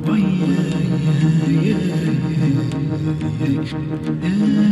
Why, yeah, yeah, yeah, yeah, yeah, yeah, yeah.